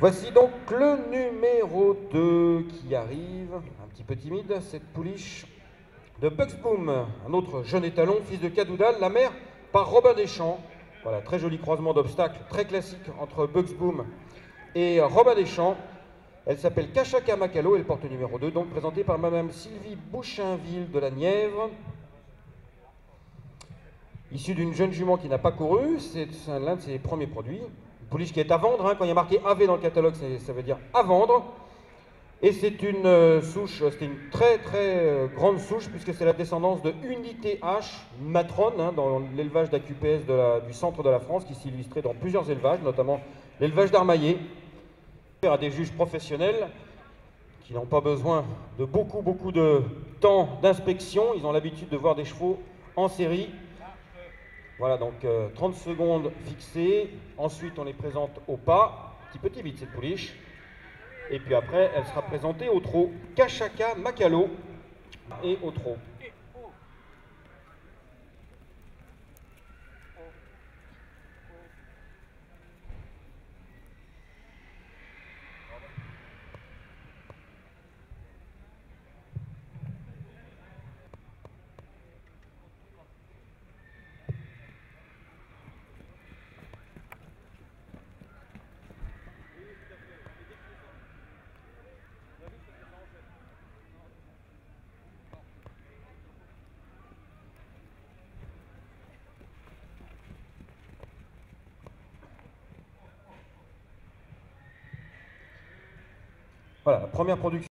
Voici donc le numéro 2 qui arrive, un petit peu timide, cette pouliche de Bugs Boom, un autre jeune étalon, fils de Cadoudal, la mère par Robin Deschamps. Voilà, très joli croisement d'obstacles, très classique entre Bugs Boom et Robin Deschamps. Elle s'appelle Kachaka Makalo, elle porte numéro 2, donc présentée par Madame Sylvie Bouchainville de la Nièvre. Issue d'une jeune jument qui n'a pas couru, c'est l'un de ses premiers produits. Pouliche qui est à vendre, hein. quand il y a marqué AV dans le catalogue, ça veut dire à vendre. Et c'est une euh, souche, c'est une très très euh, grande souche puisque c'est la descendance de Unité H matrone hein, dans l'élevage d'AQPS du centre de la France qui s'est illustré dans plusieurs élevages, notamment l'élevage d'Armaillé. À des juges professionnels qui n'ont pas besoin de beaucoup beaucoup de temps d'inspection, ils ont l'habitude de voir des chevaux en série. Voilà donc 30 euh, secondes fixées, ensuite on les présente au pas, petit peu timide cette pouliche. Et puis après, elle sera présentée au trot Kachaka Makalo et au trot. Voilà, première production.